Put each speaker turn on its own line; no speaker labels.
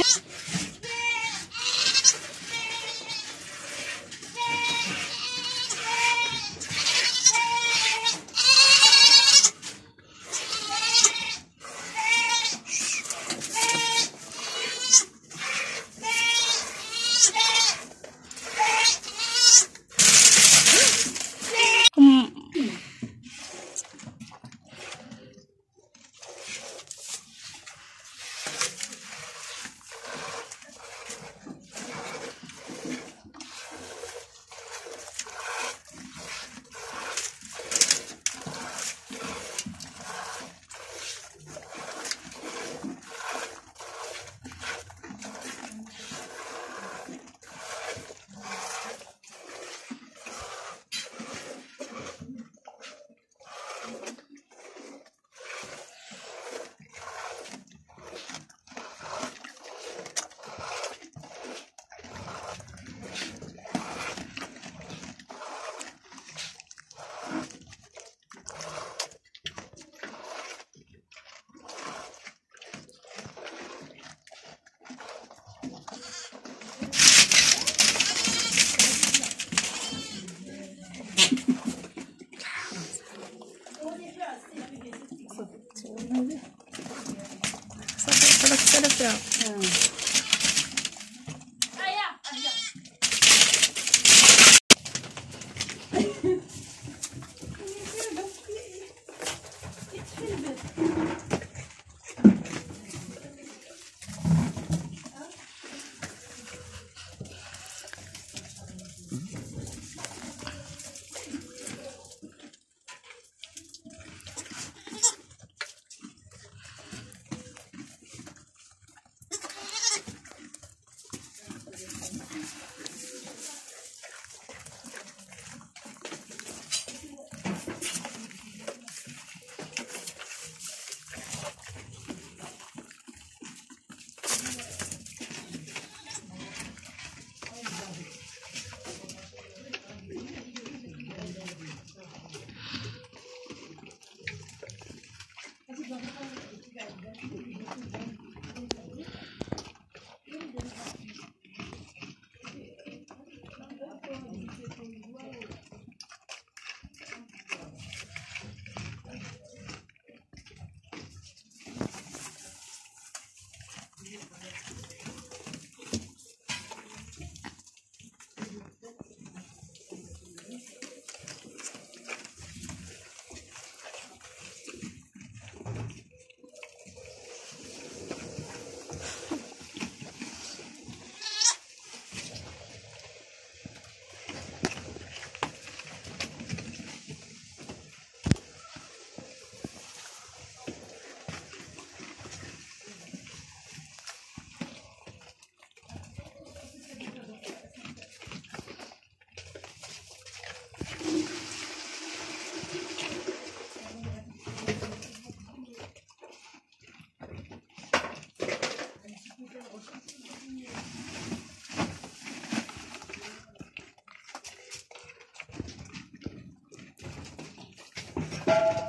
うだけたらさ。うん
you